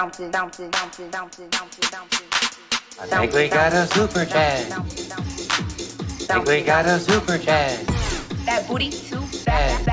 I think we got a super chat. Think we got a super chat. That booty too fat,